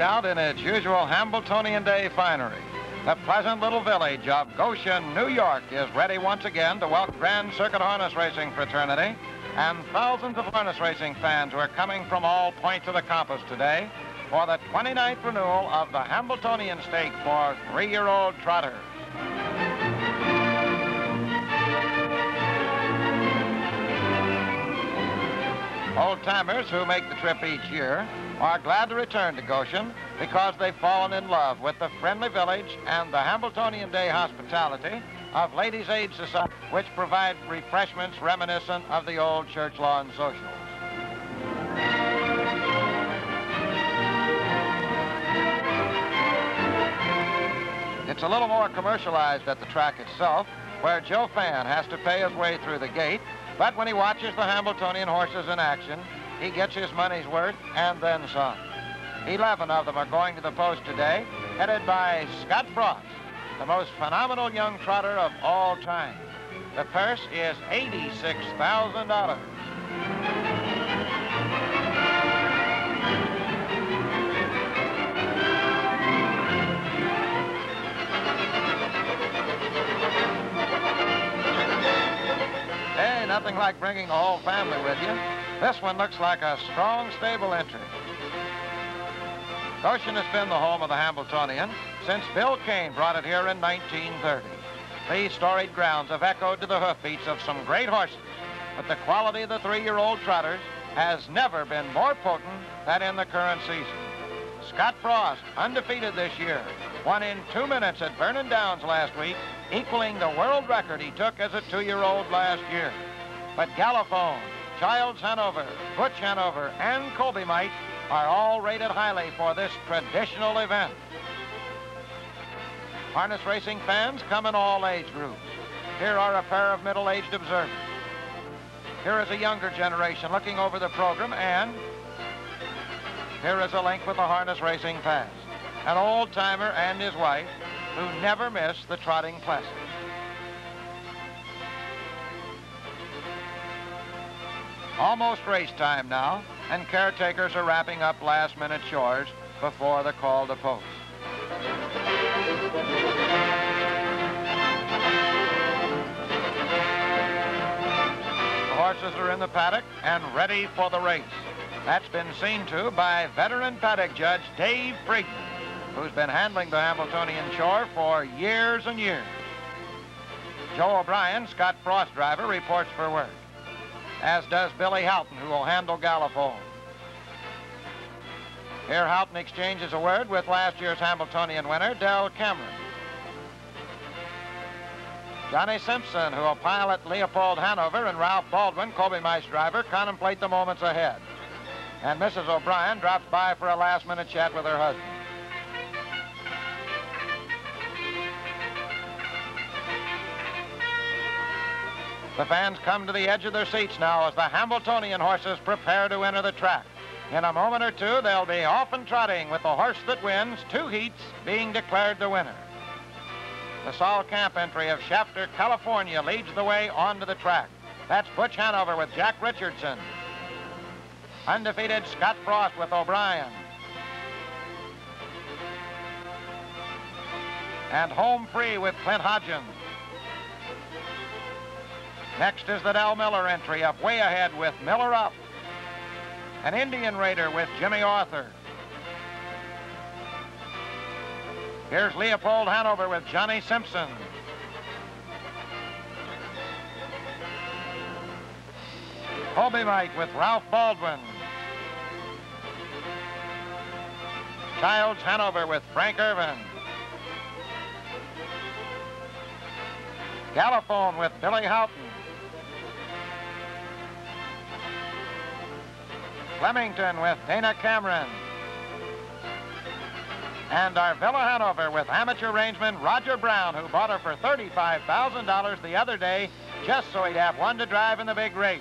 out in its usual Hambletonian Day finery. The pleasant little village of Goshen, New York is ready once again to welcome Grand Circuit Harness Racing Fraternity and thousands of harness racing fans who are coming from all points of the compass today for the 29th renewal of the Hambletonian Stake for three-year-old trotters. Old-timers who make the trip each year are glad to return to Goshen because they've fallen in love with the friendly village and the Hambletonian Day hospitality of Ladies' Aid Society, which provide refreshments reminiscent of the old church lawn socials. It's a little more commercialized at the track itself, where Joe Fan has to pay his way through the gate, but when he watches the Hambletonian horses in action, he gets his money's worth and then some. Eleven of them are going to the post today, headed by Scott Frost, the most phenomenal young trotter of all time. The purse is $86,000. Like bringing the whole family with you. This one looks like a strong, stable entry. Goshen has been the home of the Hambletonian since Bill Cane brought it here in 1930. These storied grounds have echoed to the hoofbeats of some great horses, but the quality of the three-year-old trotters has never been more potent than in the current season. Scott Frost, undefeated this year, won in two minutes at Vernon Downs last week, equaling the world record he took as a two-year-old last year. But Galophone, Childs Hanover, Butch Hanover, and Colby Mite are all rated highly for this traditional event. Harness racing fans come in all age groups. Here are a pair of middle-aged observers. Here is a younger generation looking over the program, and here is a link with the harness racing fans. An old-timer and his wife who never miss the trotting classic. Almost race time now, and caretakers are wrapping up last-minute chores before the call to post. The horses are in the paddock and ready for the race. That's been seen to by veteran paddock judge Dave Friedman, who's been handling the Hambletonian chore for years and years. Joe O'Brien, Scott Frost driver, reports for work, as does Billy Haughton, who will handle Galophone. Here, Haughton exchanges a word with last year's Hambletonian winner, Del Cameron. Johnny Simpson, who will pilot Leopold Hanover, and Ralph Baldwin, Colby Mite's driver, contemplate the moments ahead. And Mrs. O'Brien drops by for a last-minute chat with her husband. The fans come to the edge of their seats now as the Hambletonian horses prepare to enter the track. In a moment or two, they'll be off and trotting with the horse that wins two heats being declared the winner. The Saul Camp entry of Shafter, California leads the way onto the track. That's Butch Hanover with Jack Richardson. Undefeated Scott Frost with O'Brien. And Home Free with Clint Hodgins. Next is the Del Miller entry up way ahead with Miller up. An Indian Raider with Jimmy Arthur. Here's Leopold Hanover with Johnny Simpson. Colby Mite with Ralph Baldwin. Childs Hanover with Frank Ervin. Galophone with Billy Haughton. Flemington with Dana Cameron. And Arvilla Hanover with amateur rangeman Roger Brown, who bought her for $35,000 the other day just so he'd have one to drive in the big race.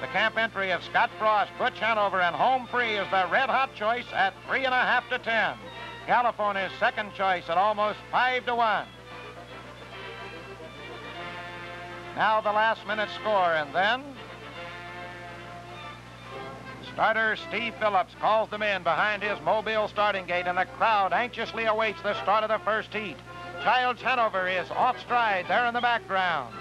The camp entry of Scott Frost, Butch Hanover, and Home Free is the red-hot choice at three and a half to ten. Galophone is second choice at almost five to one. Now the last minute score, and then Starter Steve Phillips calls them in behind his mobile starting gate, and the crowd anxiously awaits the start of the first heat. Childs Hanover is off stride there in the background.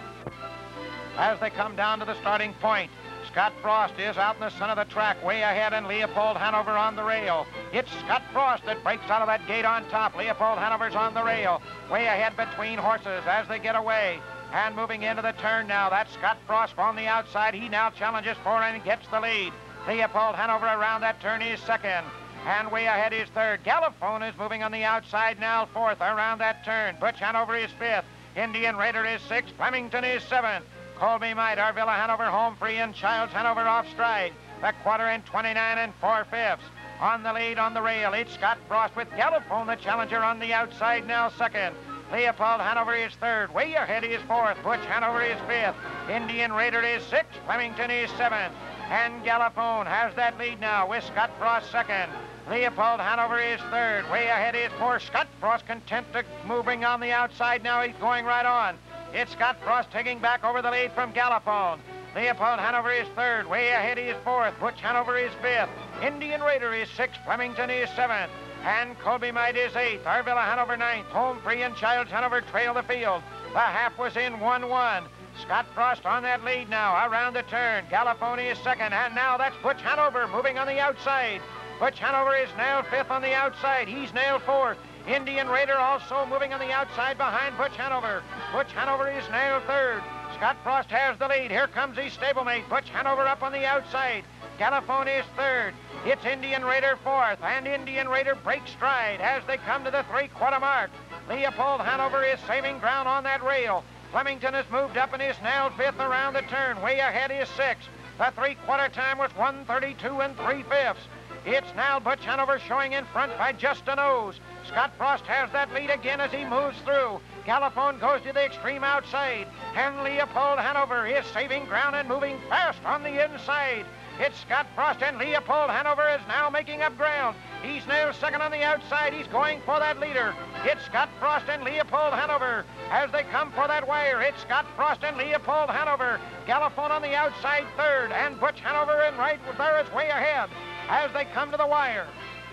As they come down to the starting point, Scott Frost is out in the center of the track, way ahead, and Leopold Hanover on the rail. It's Scott Frost that breaks out of that gate on top. Leopold Hanover's on the rail, way ahead between horses as they get away. And moving into the turn now, that's Scott Frost on the outside. He now challenges for and gets the lead. Leopold Hanover around that turn is second. And way ahead is third. Galophone is moving on the outside now, fourth around that turn. Butch Hanover is fifth. Indian Raider is sixth. Flemington is seventh. Colby Mite, Arvilla Hanover home free, and Childs Hanover off stride. The quarter in 29 and 4 fifths. On the lead on the rail, it's Scott Frost with Galophone, the challenger on the outside now second. Leopold Hanover is third. Way ahead is fourth. Butch Hanover is fifth. Indian Raider is sixth. Flemington is seventh. And Galophone has that lead now with Scott Frost second. Leopold Hanover is third. Way ahead is fourth. Scott Frost content to moving on the outside now. He's going right on. It's Scott Frost taking back over the lead from Galophone. Leopold Hanover is third. Way ahead is fourth. Butch Hanover is fifth. Indian Raider is sixth. Flemington is seventh. And Colby Mite is eighth. Arvilla Hanover ninth. Home Free and Childs Hanover trail the field. The half was in 1-1. Scott Frost on that lead now around the turn. Galophone is second, and now that's Butch Hanover moving on the outside. Butch Hanover is nailed fifth on the outside. He's nailed fourth. Indian Raider also moving on the outside behind Butch Hanover. Butch Hanover is nailed third. Scott Frost has the lead. Here comes his stablemate. Butch Hanover up on the outside. Galophone is third. It's Indian Raider fourth, and Indian Raider breaks stride as they come to the three-quarter mark. Leopold Hanover is saving ground on that rail. Flemington has moved up and is now fifth around the turn. Way ahead is sixth. The three-quarter time was 132 and three-fifths. It's now Butch Hanover showing in front by just a nose. Scott Frost has that lead again as he moves through. Galophone goes to the extreme outside, and Leopold Hanover is saving ground and moving fast on the inside. It's Scott Frost and Leopold Hanover is now making up ground. He's nailed second on the outside. He's going for that leader. It's Scott Frost and Leopold Hanover. As they come for that wire, it's Scott Frost and Leopold Hanover. Galophone on the outside third, and Butch Hanover in right there is way ahead as they come to the wire.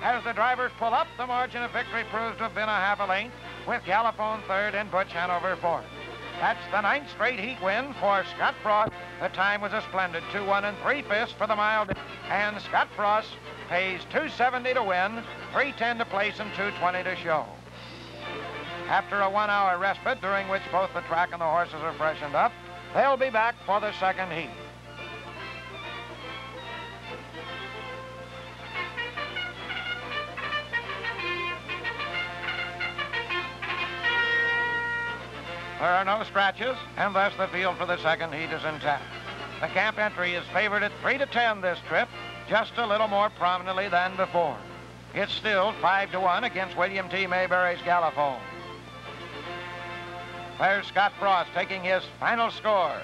As the drivers pull up, the margin of victory proves to have been a half a length, with Galophone third and Butch Hanover fourth. That's the ninth straight heat win for Scott Frost. The time was a splendid 2-1 and 3 fifths for the mile. And Scott Frost pays 270 to win, 310 to place, and 220 to show. After a one-hour respite, during which both the track and the horses are freshened up, they'll be back for the second heat. There are no scratches, and thus the field for the second heat is intact. The camp entry is favored at 3 to 10 this trip, just a little more prominently than before. It's still 5 to 1 against William T. Mayberry's Galophone. There's Scott Frost taking his final score.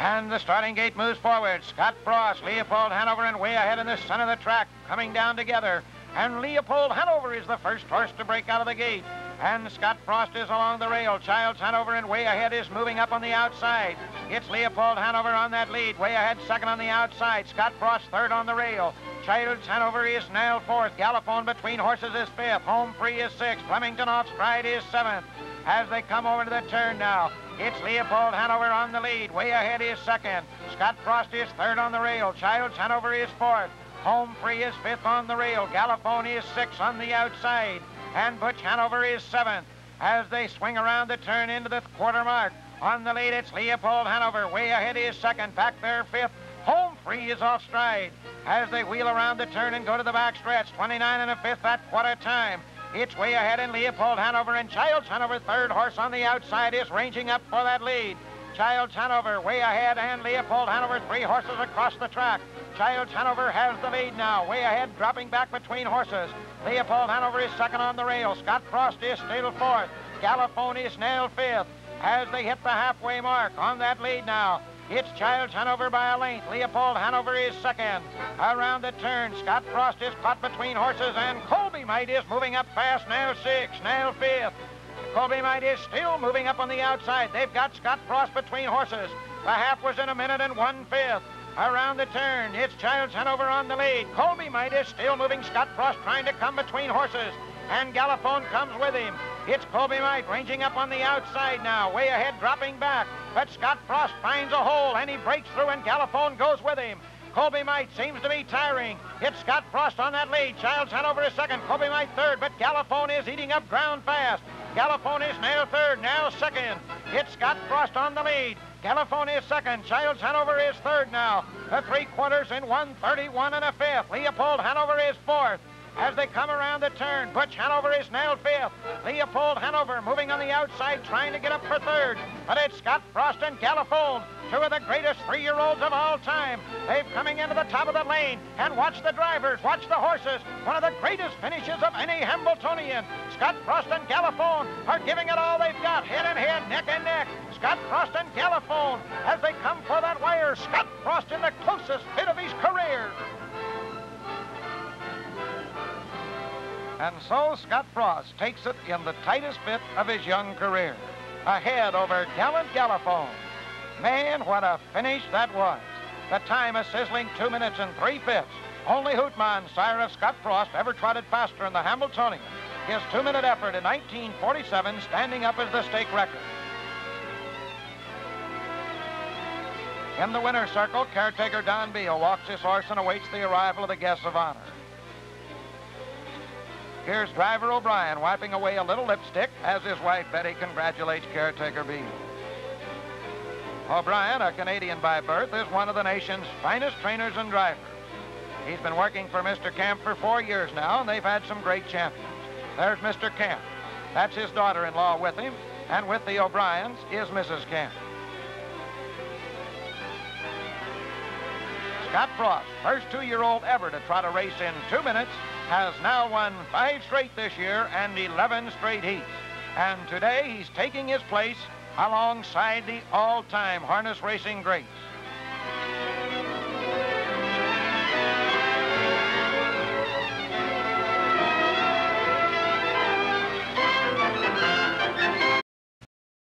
And the starting gate moves forward. Scott Frost, Leopold Hanover, and way ahead in the center of the track, coming down together. And Leopold Hanover is the first horse to break out of the gate. And Scott Frost is along the rail. Childs Hanover and way ahead is moving up on the outside. It's Leopold Hanover on that lead. Way ahead, second on the outside. Scott Frost third on the rail. Childs Hanover is nailed fourth. Galophone between horses is fifth. Home free is sixth. Flemington off stride is seventh. As they come over to the turn now, it's Leopold Hanover on the lead. Way ahead is second. Scott Frost is third on the rail. Childs Hanover is fourth. Home free is fifth on the rail. Galophone is sixth on the outside and Butch Hanover is seventh. As they swing around the turn into the quarter mark, on the lead it's Leopold Hanover. Way ahead is second, back there fifth. Home free is off stride. As they wheel around the turn and go to the back stretch, 29 and a fifth at quarter time. It's way ahead in Leopold Hanover and Childs Hanover, third horse on the outside, is ranging up for that lead. Childs Hanover way ahead and Leopold Hanover, three horses across the track. Childs Hanover has the lead now, way ahead, dropping back between horses. Leopold Hanover is second on the rail. Scott Frost is still fourth. Galophone is nailed fifth. As they hit the halfway mark on that lead now, it's Childs Hanover by a length. Leopold Hanover is second. Around the turn, Scott Frost is caught between horses, and Colby Mite is moving up fast, now sixth, now fifth. Colby Mite is still moving up on the outside. They've got Scott Frost between horses. The half was in a minute and one fifth. around the turn. It's Childs Hanover on the lead. Colby Mite is still moving. Scott Frost trying to come between horses. And Galophone comes with him. It's Colby Mite ranging up on the outside now, way ahead, dropping back. But Scott Frost finds a hole, and he breaks through, and Galophone goes with him. Colby Mite seems to be tiring. It's Scott Frost on that lead. Childs Hanover is second. Colby Mite third, but Galophone is eating up ground fast. Galophone is now third, now second. It's Scott Frost on the lead. Galophone is second. Childs Hanover is third now. The three quarters in 131 and a fifth. Leopold Hanover is fourth as they come around the turn. Butch Hanover is nailed fifth. Leopold Hanover moving on the outside, trying to get up for third. But it's Scott Frost and Galophone, two of the greatest three-year-olds of all time. They've coming into the top of the lane. And watch the drivers, watch the horses. One of the greatest finishes of any Hambletonian. Scott Frost and Galophone are giving it all they've got, head and head, neck and neck. Scott Frost and Galophone as they come for that wire. Scott Frost in the closest fit of his career. And so Scott Frost takes it in the tightest bit of his young career. Ahead over Gallant Galophone. Man, what a finish that was. The time a sizzling two minutes and three fifths. Only Hoot Mon, sire of Scott Frost, ever trotted faster in the Hambletonian. His two-minute effort in 1947 standing up as the stake record. In the winner's circle, caretaker Don Beal walks his horse and awaits the arrival of the guests of honor. Here's driver O'Brien wiping away a little lipstick as his wife Betty congratulates caretaker Beal. O'Brien, a Canadian by birth, is one of the nation's finest trainers and drivers. He's been working for Mr. Camp for four years now, and they've had some great champions. There's Mr. Camp. That's his daughter-in-law with him, and with the O'Briens is Mrs. Camp. Scott Frost, first two-year-old ever to try to race in two minutes, has now won five straight this year and 11 straight heats. And today he's taking his place alongside the all-time harness racing greats.